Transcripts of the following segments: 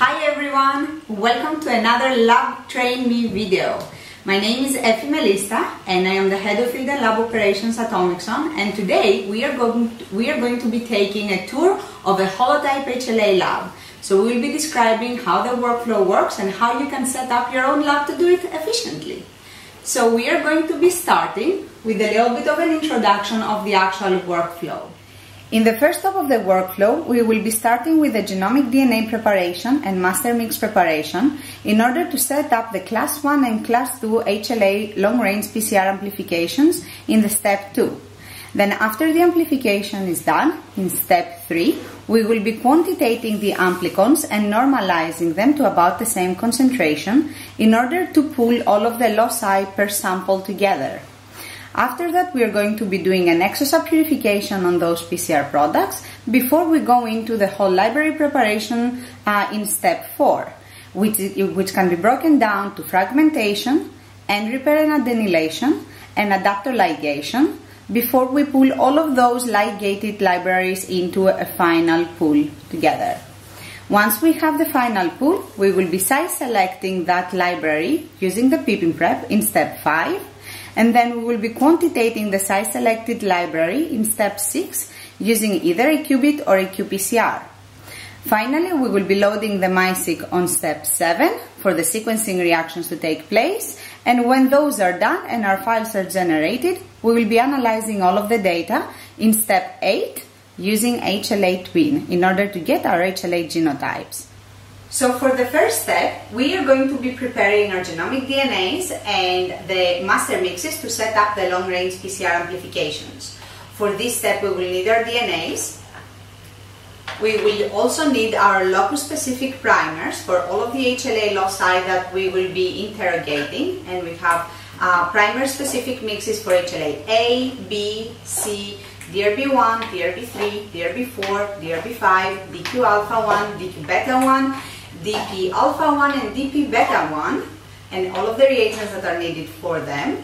Hi everyone, welcome to another Lab Train Me video. My name is Efi Melista and I am the head of field and lab operations at Omixon and today we are, going to, we are going to be taking a tour of a holotype HLA lab. So we will be describing how the workflow works and how you can set up your own lab to do it efficiently. So we are going to be starting with a little bit of an introduction of the actual workflow. In the first step of the workflow, we will be starting with the genomic DNA preparation and master mix preparation in order to set up the class 1 and class 2 HLA long-range PCR amplifications in the step 2. Then after the amplification is done, in step 3, we will be quantitating the amplicons and normalizing them to about the same concentration in order to pull all of the loci per sample together. After that, we are going to be doing an ExoSAP purification on those PCR products before we go into the whole library preparation uh, in step 4, which, which can be broken down to fragmentation, end repair and adenylation, and adapter ligation before we pull all of those ligated libraries into a final pool together. Once we have the final pool, we will be size selecting that library using the Pippin Prep in step 5 and then we will be quantitating the size selected library in step 6 using either a qubit or a qPCR. Finally, we will be loading the MiSeq on step 7 for the sequencing reactions to take place and when those are done and our files are generated, we will be analyzing all of the data in step 8 using HLA Twin in order to get our HLA genotypes. So for the first step, we are going to be preparing our genomic DNAs and the master mixes to set up the long-range PCR amplifications. For this step, we will need our DNAs. We will also need our locus-specific primers for all of the HLA loci that we will be interrogating. And we have uh, primer-specific mixes for HLA A, B, C, DRB1, DRB3, DRB4, DRB5, DQ alpha 1, DQ beta 1, DP alpha 1 and DP beta 1 and all of the reagents that are needed for them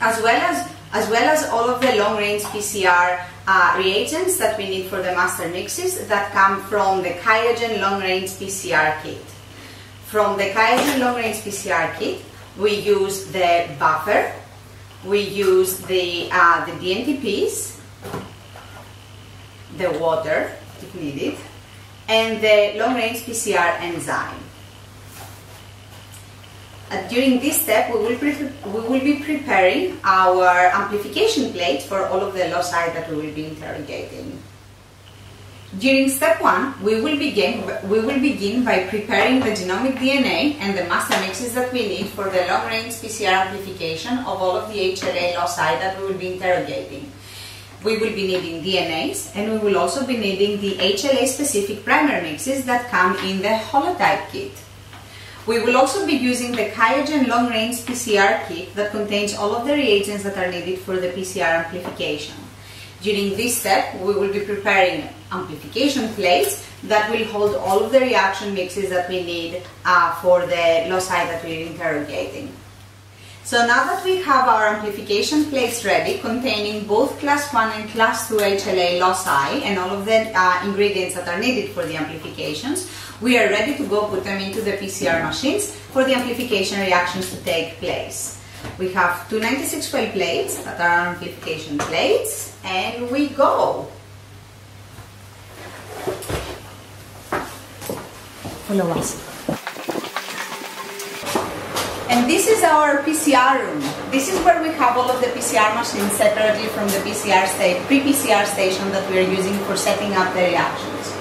as well as as well as all of the long range PCR uh, reagents that we need for the master mixes that come from the QIAGEN long range PCR kit. From the QIAGEN long range PCR kit we use the buffer, we use the, uh, the DNTPs, the water if needed, and the long-range PCR enzyme. Uh, during this step, we will, we will be preparing our amplification plate for all of the loci that we will be interrogating. During step one, we will begin we will begin by preparing the genomic DNA and the master mixes that we need for the long-range PCR amplification of all of the HLA loci that we will be interrogating we will be needing DNAs and we will also be needing the HLA specific primer mixes that come in the holotype kit. We will also be using the QIAGEN long range PCR kit that contains all of the reagents that are needed for the PCR amplification. During this step, we will be preparing amplification plates that will hold all of the reaction mixes that we need uh, for the loci that we're interrogating. So now that we have our amplification plates ready containing both class 1 and class 2 HLA loci and all of the uh, ingredients that are needed for the amplifications, we are ready to go put them into the PCR machines for the amplification reactions to take place. We have two 96 well plates that are amplification plates and we go. Follow us. And this is our PCR room. This is where we have all of the PCR machines separately from the PCR pre-PCR station that we are using for setting up the reactions.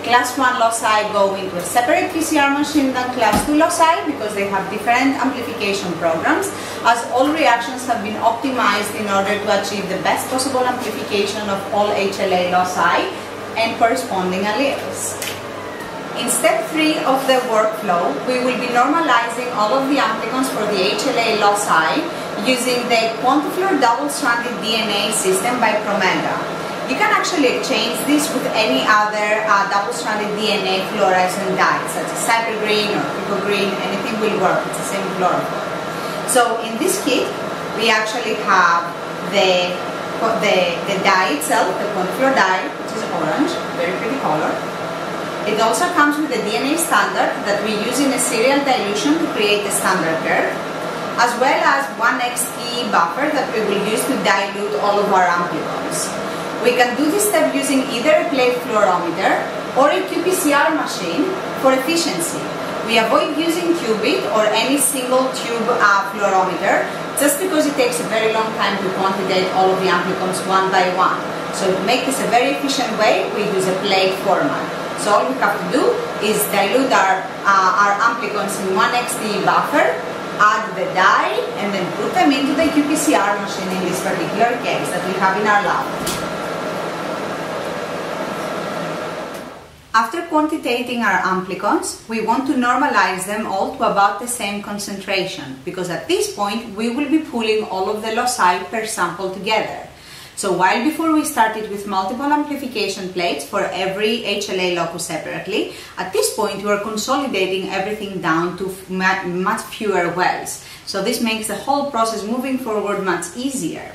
Class 1 loci go into a separate PCR machine than class 2 loci because they have different amplification programs as all reactions have been optimized in order to achieve the best possible amplification of all HLA loci and corresponding alleles. In step 3 of the workflow, we will be normalizing all of the amplicons for the HLA loci using the QuantiFluor double-stranded DNA system by Promega. You can actually exchange this with any other uh, double-stranded DNA fluorescent dye, such as SYBR or PicoGreen, anything will work, it's the same fluorophore. So in this kit, we actually have the, the, the dye itself, the QuantiFluor dye, which is orange, very pretty color. It also comes with a DNA standard that we use in a serial dilution to create a standard curve, as well as one XT buffer that we will use to dilute all of our amplicons. We can do this step using either a plate fluorometer or a qPCR machine for efficiency. We avoid using qubit or any single tube uh, fluorometer just because it takes a very long time to quantitate all of the amplicons one by one. So to make this a very efficient way, we use a plate format. So all we have to do is dilute our, uh, our amplicons in 1XT buffer, add the dye, and then put them into the qPCR machine in this particular case that we have in our lab. After quantitating our amplicons, we want to normalize them all to about the same concentration because at this point we will be pulling all of the loci per sample together. So while before we started with multiple amplification plates for every HLA locus separately, at this point we are consolidating everything down to much fewer wells. So this makes the whole process moving forward much easier.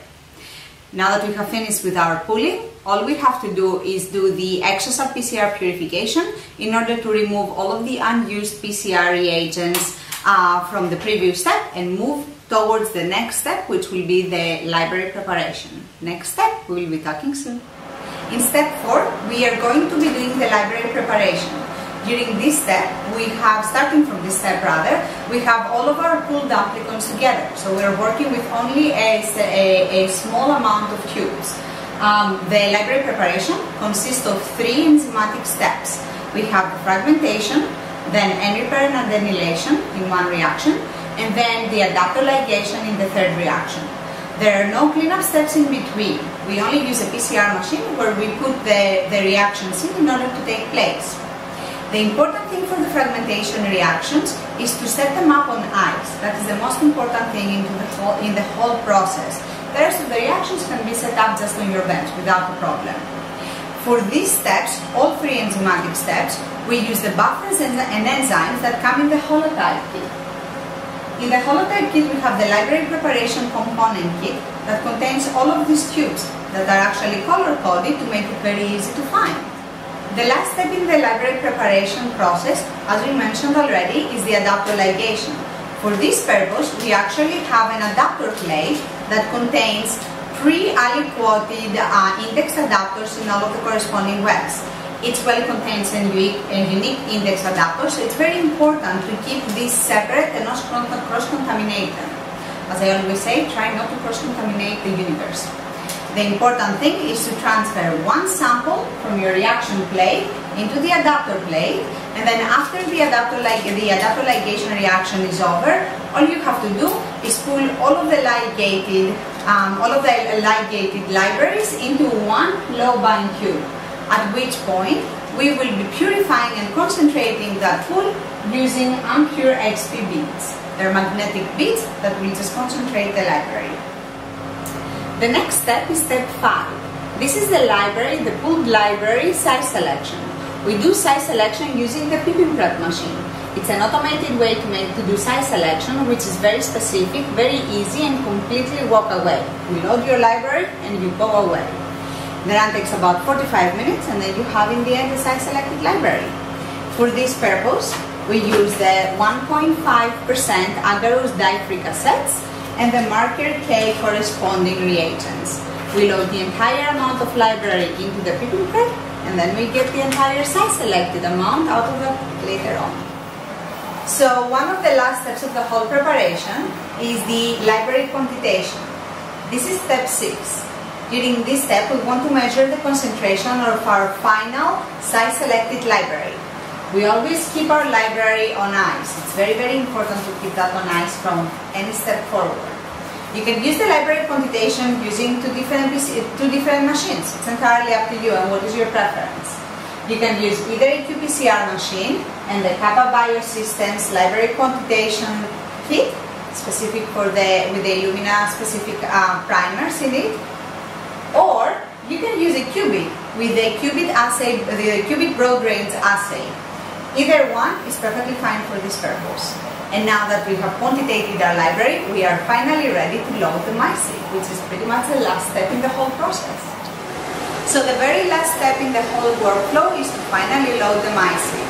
Now that we have finished with our pulling, all we have to do is do the ExoSAP PCR purification in order to remove all of the unused PCR reagents uh, from the previous step and move towards the next step, which will be the library preparation. Next step, we will be talking soon. In step 4, we are going to be doing the library preparation. During this step, we have, starting from this step rather, we have all of our pooled amplicons together. So we are working with only a, a, a small amount of tubes. Um, the library preparation consists of three enzymatic steps. We have fragmentation, then end repair and adenylation in one reaction, and then the adaptor ligation in the third reaction. There are no cleanup steps in between. We only use a PCR machine where we put the, the reactions in in order to take place. The important thing for the fragmentation reactions is to set them up on ice. That is the most important thing into the whole, in the whole process. The rest of the reactions can be set up just on your bench without a problem. For these steps, all three enzymatic steps, we use the buffers and, the, and enzymes that come in the holotype kit. In the holotype kit, we have the library preparation component kit that contains all of these tubes that are actually color-coded to make it very easy to find. The last step in the library preparation process, as we mentioned already, is the adapter ligation. For this purpose, we actually have an adapter plate that contains pre-aliquoted uh, index adapters in all of the corresponding webs. Each well contains a unique, index adapter, so it's very important to keep these separate and not cross-contaminate them. As I always say, try not to cross-contaminate the universe. The important thing is to transfer one sample from your reaction plate into the adapter plate, and then after the adapter, like, the adapter ligation reaction is over, all you have to do is pull all of the ligated, um, all of the ligated libraries into one low bind tube at which point we will be purifying and concentrating that pool using AMPure XP beads. They're magnetic beads that will just concentrate the library. The next step is step 5. This is the library, the pooled library size selection. We do size selection using the Pippin Prep machine. It's an automated way to make to do size selection which is very specific, very easy and completely walk away. You load your library and you go away. The run takes about 45 minutes and then you have in the end the size selected library. For this purpose, we use the 1.5% agarose dye-free cassettes and the marker K corresponding reagents. We load the entire amount of library into the Pippin Prep and then we get the entire size selected amount out of it later on. So one of the last steps of the whole preparation is the library quantitation. This is step 6. During this step, we want to measure the concentration of our final size-selected library. We always keep our library on ice. It's very, very important to keep that on ice from any step forward. You can use the library quantitation using two different, two different machines. It's entirely up to you and what is your preference. You can use either a qPCR machine and the Kapa Biosystems library quantitation kit, specific for the, with the Illumina specific uh, primers in it, use a qubit with the qubit assay, the qubit broad range assay. Either one is perfectly fine for this purpose. And now that we have quantitated our library, we are finally ready to load the MiSeq, which is pretty much the last step in the whole process. So the very last step in the whole workflow is to finally load the MiSeq.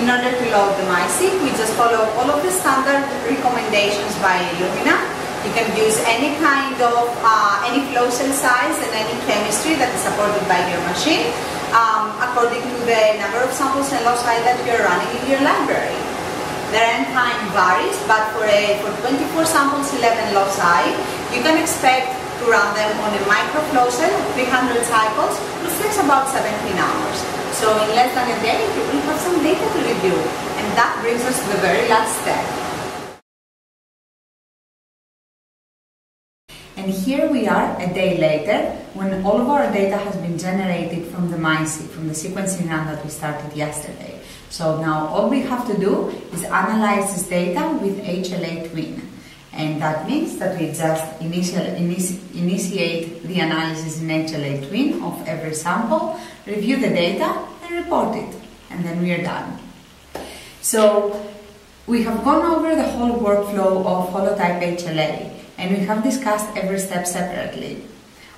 In order to load the MiSeq, we just follow all of the standard recommendations by Illumina. You can use any kind of, uh, any flow cell size and any chemistry that is supported by your machine um, according to the number of samples and loci that you're running in your library. The runtime varies, but for, a, for 24 samples, 11 loci, you can expect to run them on a microflow cell, 300 cycles, which takes about 17 hours. So in less than a day, you will have some data to review. And that brings us to the very last step. And here we are a day later when all of our data has been generated from the MiSeq, from the sequencing run that we started yesterday. So now all we have to do is analyze this data with HLA Twin. And that means that we just initial, initi initiate the analysis in HLA Twin of every sample, review the data and report it. And then we are done. So we have gone over the whole workflow of holotype HLA and we have discussed every step separately.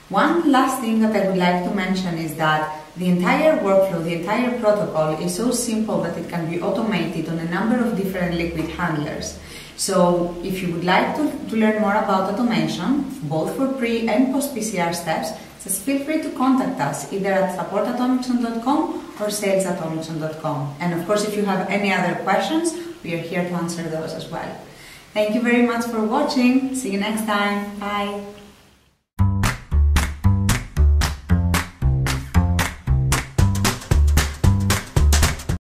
One last thing that I would like to mention is that the entire workflow, the entire protocol is so simple that it can be automated on a number of different liquid handlers. So if you would like to, to learn more about automation, both for pre and post PCR steps, just feel free to contact us either at support at omixon.com or sales. And of course, if you have any other questions, we are here to answer those as well. Thank you very much for watching. See you next time. Bye.